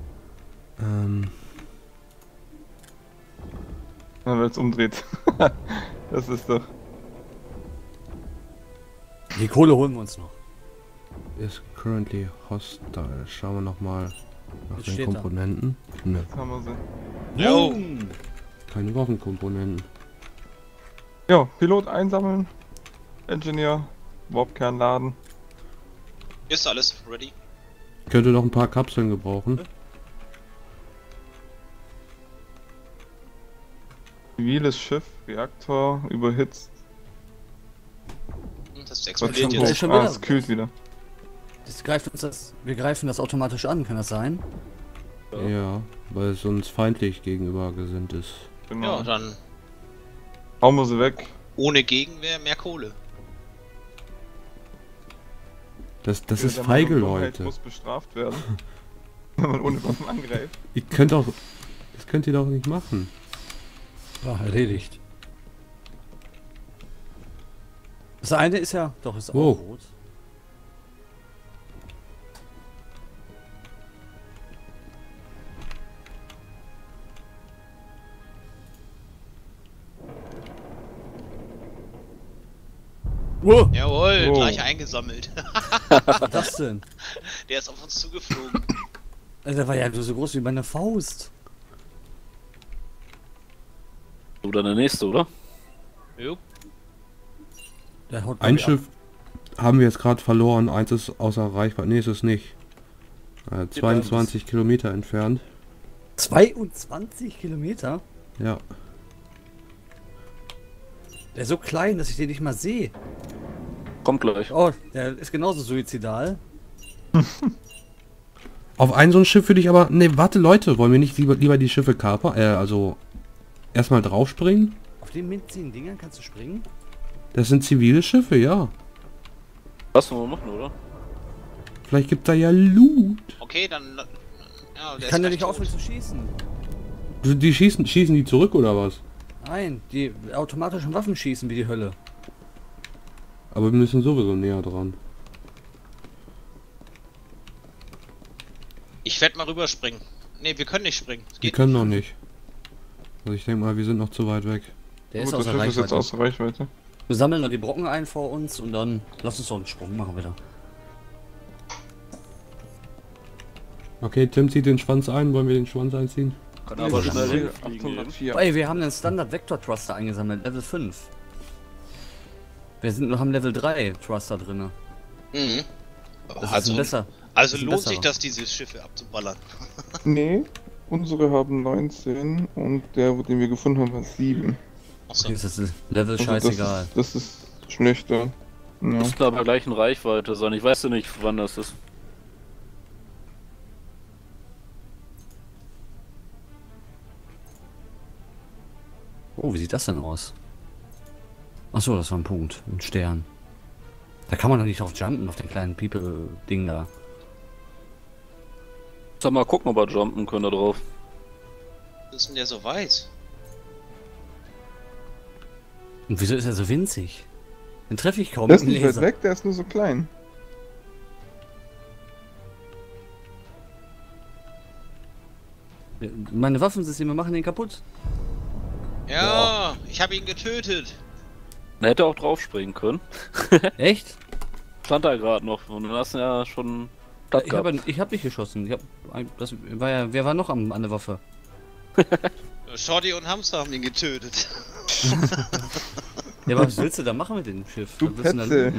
[SPEAKER 1] ähm,
[SPEAKER 4] Na, weil es umdreht. das ist doch.
[SPEAKER 2] Die Kohle holen wir uns noch.
[SPEAKER 1] ist currently hostile. Schauen wir noch mal nach
[SPEAKER 2] Jetzt
[SPEAKER 1] den
[SPEAKER 2] da.
[SPEAKER 1] Komponenten. Ne,
[SPEAKER 4] Jetzt haben wir sie.
[SPEAKER 3] Jo.
[SPEAKER 1] Keine Waffenkomponenten.
[SPEAKER 4] Ja, Pilot einsammeln. Engineer. Warpkern laden.
[SPEAKER 3] Ist alles ready?
[SPEAKER 1] Könnte noch ein paar Kapseln gebrauchen.
[SPEAKER 4] Ziviles Schiff, Reaktor, überhitzt.
[SPEAKER 3] Das explodiert
[SPEAKER 2] schon
[SPEAKER 3] jetzt.
[SPEAKER 2] schon
[SPEAKER 4] Ah, es kühlt wieder.
[SPEAKER 2] Das greift uns das. Wir greifen das automatisch an, kann das sein?
[SPEAKER 5] Ja.
[SPEAKER 1] Ja, weil es uns feindlich gegenüber gesinnt ist.
[SPEAKER 4] Genau.
[SPEAKER 3] Ja, dann
[SPEAKER 4] Hauen wir sie weg.
[SPEAKER 3] ohne Gegenwehr mehr Kohle.
[SPEAKER 1] Das, das
[SPEAKER 4] Ja,
[SPEAKER 1] ist
[SPEAKER 4] der
[SPEAKER 1] feige, Leute.
[SPEAKER 4] muss bestraft werden. Wenn man ohne Waffen angreift.
[SPEAKER 1] Ihr könnt doch, das könnt ihr doch nicht machen.
[SPEAKER 2] Ja, erledigt. Das eine ist ja. Doch, ist auch
[SPEAKER 1] Wow.
[SPEAKER 2] rot. Wow,
[SPEAKER 3] Jawohl,
[SPEAKER 4] Oh.
[SPEAKER 3] gleich eingesammelt.
[SPEAKER 2] was ist das denn?
[SPEAKER 3] Der ist auf uns zugeflogen.
[SPEAKER 2] Also, der war ja so groß wie meine Faust.
[SPEAKER 5] Oder der nächste, oder?
[SPEAKER 3] jo.
[SPEAKER 2] Der haut
[SPEAKER 1] Ein
[SPEAKER 2] mich ab.
[SPEAKER 1] Schiff haben wir jetzt gerade verloren, eins ist außer Reichweite. Nee, ist es nicht. Äh, 22 Kilometer entfernt.
[SPEAKER 2] 22 Kilometer?
[SPEAKER 1] Ja.
[SPEAKER 2] Der ist so klein, dass ich den nicht mal sehe.
[SPEAKER 5] Kommt gleich.
[SPEAKER 2] Oh, der ist genauso suizidal.
[SPEAKER 1] Auf ein so ein Schiff würde ich aber... Ne, warte Leute, wollen wir nicht lieber, lieber die Schiffe kapern? Äh, also... Erstmal draufspringen?
[SPEAKER 2] Auf den minzigen Dingern kannst du springen?
[SPEAKER 1] Das sind zivile Schiffe, ja.
[SPEAKER 5] Lassen wir mal machen, oder?
[SPEAKER 1] Vielleicht gibt da ja Loot.
[SPEAKER 3] Okay, dann. Ja, der
[SPEAKER 2] Ich kann ja nicht aufhören zu schießen.
[SPEAKER 1] Die die schießen, schießen die zurück oder was?
[SPEAKER 2] Nein, die automatischen Waffen schießen wie die Hölle.
[SPEAKER 1] Aber wir müssen sowieso näher dran.
[SPEAKER 3] Ich werde mal rüberspringen. Ne, wir können nicht springen.
[SPEAKER 1] Wir können noch nicht. Also ich denke mal, wir sind noch zu weit weg.
[SPEAKER 2] Der
[SPEAKER 4] Gut, ist
[SPEAKER 2] außer
[SPEAKER 4] Reichweite. Jetzt außer Reichweite.
[SPEAKER 2] Wir sammeln noch die Brocken ein vor uns und dann lass uns doch einen Sprung machen wieder.
[SPEAKER 1] Okay, Tim zieht den Schwanz ein. Wollen wir den Schwanz einziehen?
[SPEAKER 5] Kann aber
[SPEAKER 4] das
[SPEAKER 5] schnell
[SPEAKER 4] ist
[SPEAKER 5] hinfliegen. eben.
[SPEAKER 4] 804.
[SPEAKER 2] Ey, wir haben den Standard Vector Thruster eingesammelt, Level 5. Wir sind, haben Level 3 Thruster drinne.
[SPEAKER 3] Mhm.
[SPEAKER 2] Das ist
[SPEAKER 3] Also,
[SPEAKER 2] ein besser.
[SPEAKER 3] also
[SPEAKER 2] das ist
[SPEAKER 3] lohnt sich
[SPEAKER 2] besserer.
[SPEAKER 3] das, diese Schiffe abzuballern.
[SPEAKER 4] Nee, unsere haben 19 und der, den wir gefunden haben, hat 7.
[SPEAKER 3] Achso.
[SPEAKER 2] Das ist Level
[SPEAKER 4] Also
[SPEAKER 2] scheißegal.
[SPEAKER 4] Das ist, das ist schlechter. Ja.
[SPEAKER 5] Muss da bei gleichen Reichweite sein. Ich weiß ja nicht, wann das ist.
[SPEAKER 2] Oh, wie sieht das denn aus? Achso, das war ein Punkt. Ein Stern. Da kann man doch nicht drauf jumpen, auf den kleinen People-Ding da.
[SPEAKER 5] Sag mal gucken, ob wir jumpen können da drauf.
[SPEAKER 3] Was ist denn der so weit?
[SPEAKER 2] Und wieso ist er so winzig? Den treffe ich kaum
[SPEAKER 4] Der ist nicht weit weg, der ist nur so klein.
[SPEAKER 2] Meine Waffensysteme machen den kaputt.
[SPEAKER 3] Ja, ich habe ihn getötet.
[SPEAKER 5] Er hätte auch draufspringen können.
[SPEAKER 2] Echt?
[SPEAKER 5] Stand da gerade noch und du hast ja schon platt
[SPEAKER 2] Ich habe hab nicht geschossen. Ich hab, das war ja, wer war noch am, an der Waffe?
[SPEAKER 3] Shorty und Hamster haben ihn getötet.
[SPEAKER 2] Ja, aber was willst du da machen mit dem Schiff?
[SPEAKER 4] Du
[SPEAKER 2] Was willst da
[SPEAKER 4] Petze.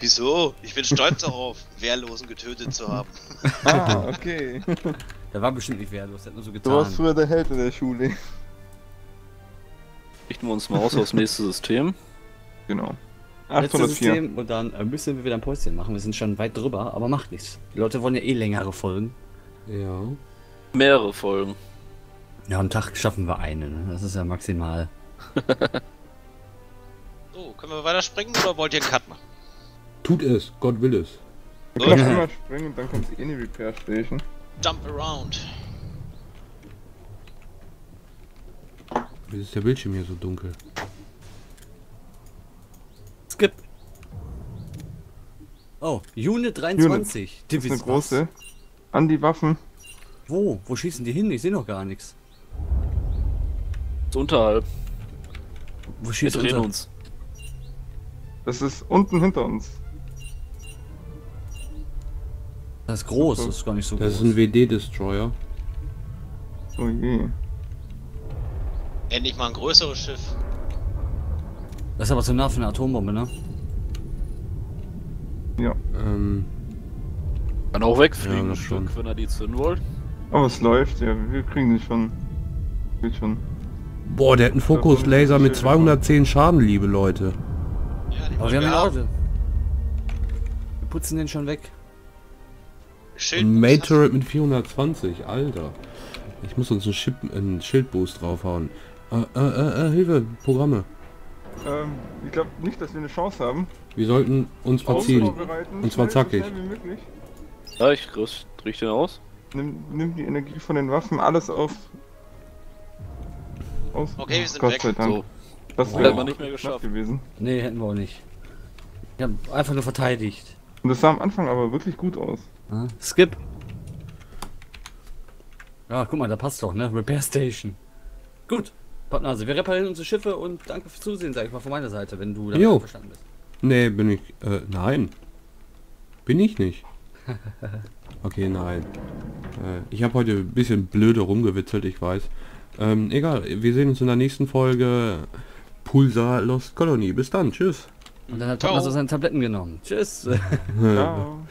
[SPEAKER 3] Wieso? Ich bin stolz darauf, Wehrlosen getötet zu haben.
[SPEAKER 4] Ah, okay.
[SPEAKER 2] Der war bestimmt nicht wehrlos, der hat nur so
[SPEAKER 4] Du warst
[SPEAKER 2] getan.
[SPEAKER 4] früher der Held in der Schule.
[SPEAKER 5] Richten wir uns mal aus aufs nächste System.
[SPEAKER 4] Genau.
[SPEAKER 2] Letztes
[SPEAKER 4] 804.
[SPEAKER 2] System und dann äh, müssen wir wieder ein Päuschen machen. Wir sind schon weit drüber, aber macht nichts. Die Leute wollen ja eh längere Folgen.
[SPEAKER 1] Ja.
[SPEAKER 5] Mehrere Folgen.
[SPEAKER 2] Ja, am Tag schaffen wir eine. Ne? Das ist ja maximal.
[SPEAKER 3] So, können wir weiter springen oder wollt ihr einen Cut machen?
[SPEAKER 1] Tut es, Gott will es.
[SPEAKER 4] Wir können
[SPEAKER 2] Ja.
[SPEAKER 4] einmal springen und dann kommt sie in die Repair Station.
[SPEAKER 3] Jump around.
[SPEAKER 1] Wieso ist der Bildschirm hier so dunkel?
[SPEAKER 2] Skip. Oh, Unit 23.
[SPEAKER 4] Das ist eine große. An die Waffen.
[SPEAKER 2] Wo? Wo schießen die hin? Ich sehe noch gar nichts.
[SPEAKER 5] Ist unterhalb.
[SPEAKER 2] Wo
[SPEAKER 5] Wir
[SPEAKER 2] schießt
[SPEAKER 5] drehen
[SPEAKER 2] unser...
[SPEAKER 5] uns.
[SPEAKER 4] Das ist unten hinter uns.
[SPEAKER 2] Das ist groß, das ist gar nicht so
[SPEAKER 1] Das ist
[SPEAKER 2] groß.
[SPEAKER 1] ein WD-Destroyer.
[SPEAKER 4] Oh je.
[SPEAKER 3] Endlich mal ein größeres Schiff.
[SPEAKER 2] Das ist aber zu nah für eine Atombombe, ne?
[SPEAKER 4] Ja.
[SPEAKER 1] Ähm,
[SPEAKER 5] Kann auch wegfliegen,
[SPEAKER 1] Ja,
[SPEAKER 5] Stück,
[SPEAKER 1] stimmt.
[SPEAKER 5] wenn er die zünden wollt.
[SPEAKER 4] Aber es läuft, ja. Wir kriegen sie schon. Geht schon.
[SPEAKER 1] boah, der hat einen Fokuslaser mit 210 Schaden, liebe Leute.
[SPEAKER 3] Ja, die
[SPEAKER 2] Aber wir haben
[SPEAKER 3] haben.
[SPEAKER 2] Auto. Wir putzen den schon weg.
[SPEAKER 1] Ein mit 420, Alter. Ich muss uns einen, Chip, einen Schildboost draufhauen. Äh, äh, äh, äh, Hilfe, Programme.
[SPEAKER 4] Ähm, ich glaube nicht, dass wir eine Chance haben.
[SPEAKER 1] Wir sollten uns verziehen. Und zwar zackig.
[SPEAKER 5] Ja, ich riss- richte den aus.
[SPEAKER 4] Nimm, nimm die Energie von den Waffen, alles auf. Aus.
[SPEAKER 3] Okay, wir sind
[SPEAKER 4] Gott
[SPEAKER 3] weg.
[SPEAKER 4] sei Dank.
[SPEAKER 5] So,
[SPEAKER 4] Das wäre
[SPEAKER 5] wir nicht mehr geschafft.
[SPEAKER 4] gewesen.
[SPEAKER 2] Nee, hätten wir auch nicht. Ich hab einfach nur verteidigt.
[SPEAKER 4] Und das sah am Anfang aber wirklich gut aus.
[SPEAKER 2] Ah, Skip. Ja, guck mal, da passt doch, ne? Repair Station. Gut. Pappnase, wir reparieren unsere Schiffe und danke fürs Zusehen, sag ich mal von meiner Seite, wenn du damit verstanden bist.
[SPEAKER 1] Nee, bin ich. Äh, nein. Bin ich nicht. Okay, nein. Äh, ich habe heute ein bisschen blöde rumgewitzelt, ich weiß. Ähm, egal, wir sehen uns in der nächsten Folge Pulsar Lost Colony. Bis dann, tschüss.
[SPEAKER 2] Und dann hat. Pappnase seine Tabletten genommen. Tschüss.
[SPEAKER 4] Ciao.